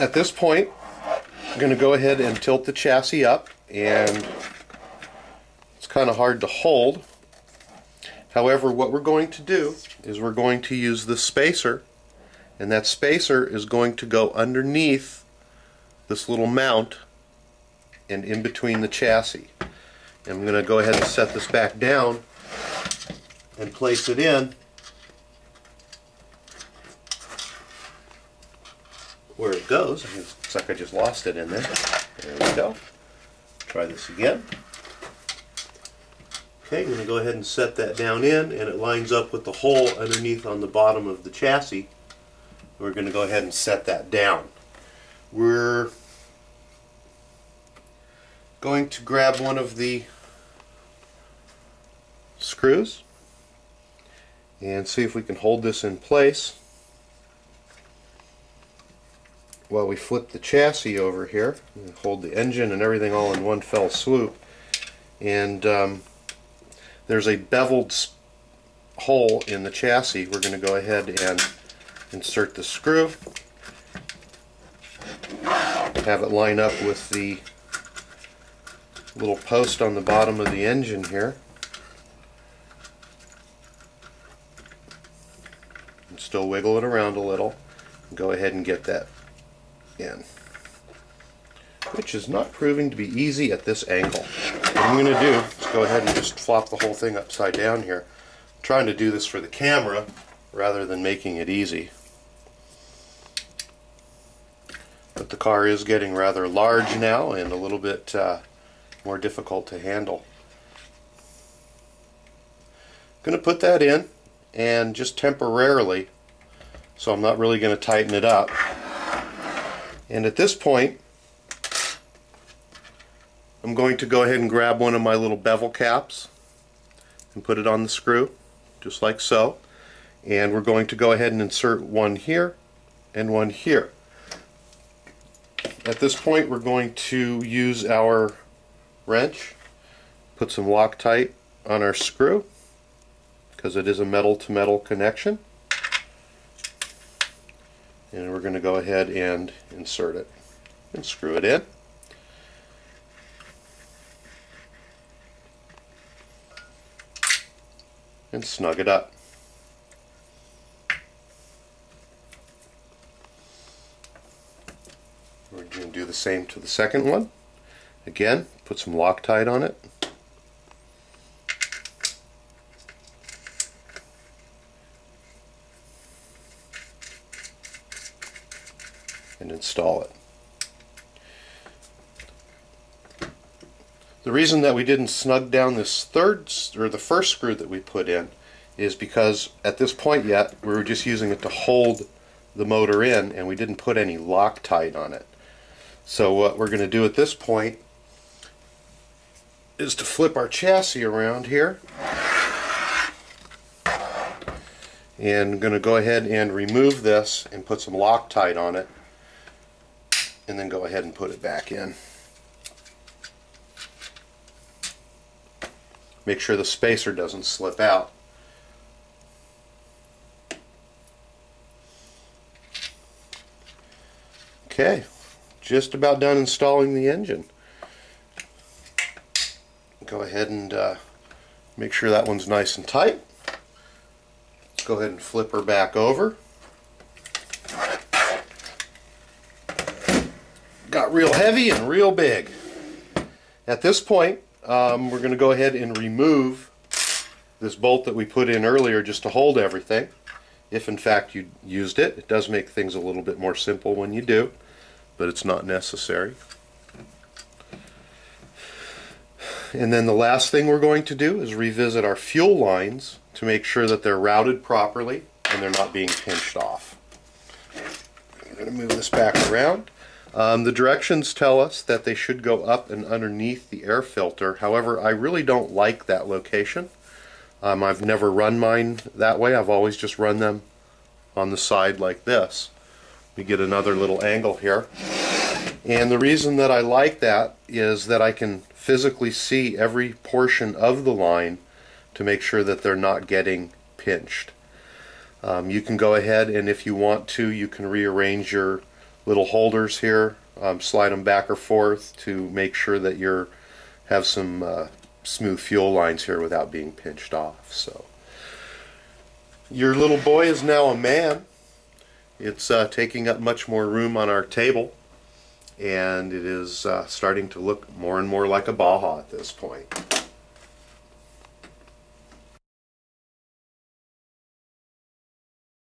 at this point, I'm going to go ahead and tilt the chassis up and it's kind of hard to hold. However, what we're going to do is we're going to use the spacer and that spacer is going to go underneath this little mount and in between the chassis. And I'm going to go ahead and set this back down and place it in where it goes. It looks like I just lost it in there. There we go. Try this again. Okay, I'm going to go ahead and set that down in and it lines up with the hole underneath on the bottom of the chassis. We're going to go ahead and set that down. We're going to grab one of the screws and see if we can hold this in place while we flip the chassis over here hold the engine and everything all in one fell swoop. And um, there's a beveled hole in the chassis. We're going to go ahead and insert the screw. Have it line up with the little post on the bottom of the engine here. And still wiggle it around a little. Go ahead and get that in. Which is not proving to be easy at this angle. What I'm going to do is go ahead and just flop the whole thing upside down here. I'm trying to do this for the camera rather than making it easy. But the car is getting rather large now and a little bit uh, more difficult to handle. I'm Going to put that in and just temporarily so I'm not really going to tighten it up. And at this point, I'm going to go ahead and grab one of my little bevel caps and put it on the screw, just like so. And we're going to go ahead and insert one here and one here. At this point, we're going to use our wrench, put some Loctite on our screw, because it is a metal to metal connection and we're going to go ahead and insert it and screw it in. and snug it up. We're going to do the same to the second one. Again, put some Loctite on it. And install it. The reason that we didn't snug down this third or the first screw that we put in is because at this point yet we were just using it to hold the motor in and we didn't put any Loctite on it. So what we're going to do at this point is to flip our chassis around here and I'm going to go ahead and remove this and put some Loctite on it and then go ahead and put it back in. Make sure the spacer doesn't slip out. Okay, just about done installing the engine. Go ahead and uh, make sure that one's nice and tight. Go ahead and flip her back over. Got real heavy and real big. At this point, um, we're going to go ahead and remove this bolt that we put in earlier just to hold everything. If in fact you used it, it does make things a little bit more simple when you do, but it's not necessary. And then the last thing we're going to do is revisit our fuel lines to make sure that they're routed properly and they're not being pinched off. I'm going to move this back around. Um, the directions tell us that they should go up and underneath the air filter. However, I really don't like that location. Um, I've never run mine that way. I've always just run them on the side like this. We get another little angle here. And the reason that I like that is that I can physically see every portion of the line to make sure that they're not getting pinched. Um, you can go ahead and if you want to, you can rearrange your little holders here. Um, slide them back or forth to make sure that you're have some uh, smooth fuel lines here without being pinched off. So your little boy is now a man. It's uh, taking up much more room on our table, and it is uh, starting to look more and more like a Baja at this point.